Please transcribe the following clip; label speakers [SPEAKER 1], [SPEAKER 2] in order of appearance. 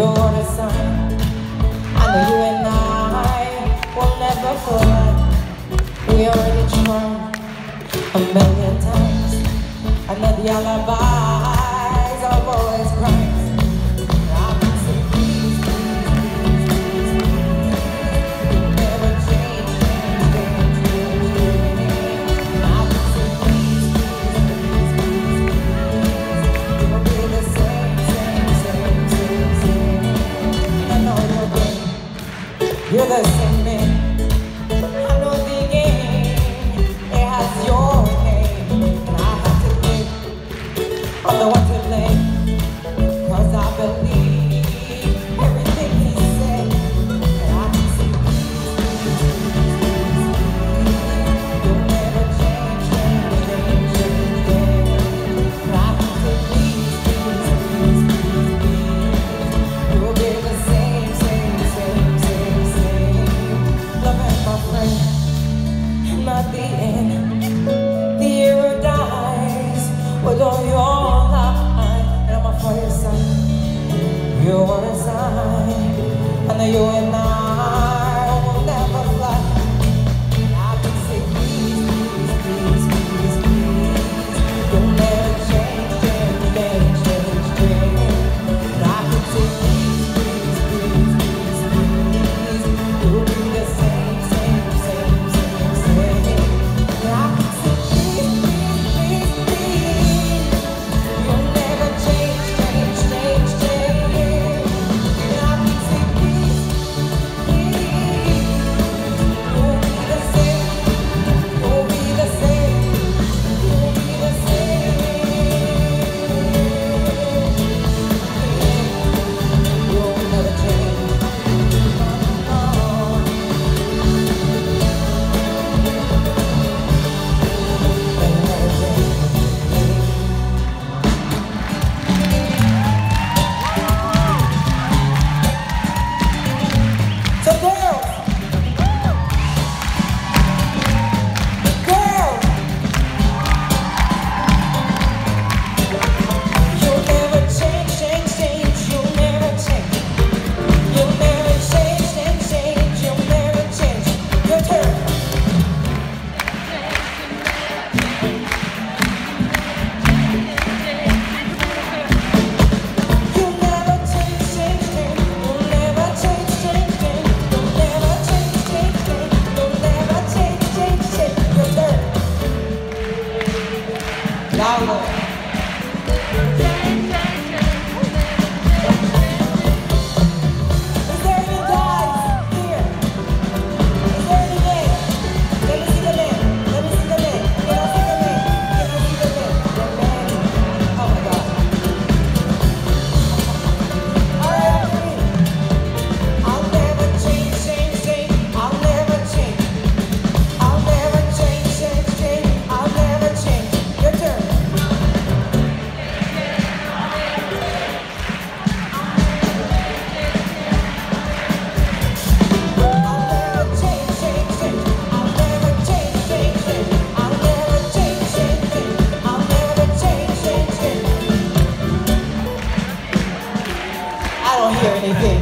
[SPEAKER 1] You're the sun. I know you and I will never forget. We already tried a million times. And the alibi. this. na you and I fala. I don't they